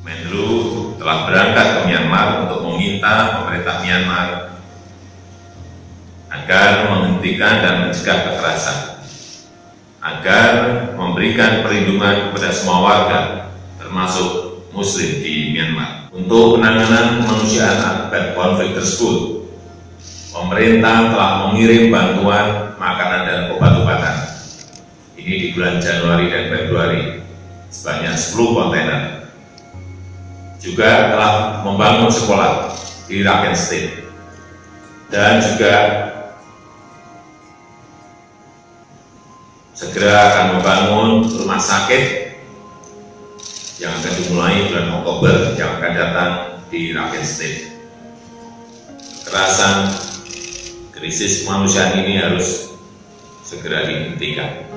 Menlu telah berangkat ke Myanmar untuk meminta pemerintah Myanmar agar menghentikan dan mencegah kekerasan, agar memberikan perlindungan kepada semua warga, termasuk Muslim di Myanmar. Untuk penanganan kemanusiaan akibat konflik tersebut, pemerintah telah mengirim bantuan makanan dan obat-obatan. Ini di bulan Januari dan Februari sebanyak 10 kontainer. Juga telah membangun sekolah di Rakhine State dan juga segera akan membangun rumah sakit yang akan dimulai bulan Oktober yang akan datang di Rakhine State. Kekerasan krisis kemanusiaan ini harus segera dihentikan.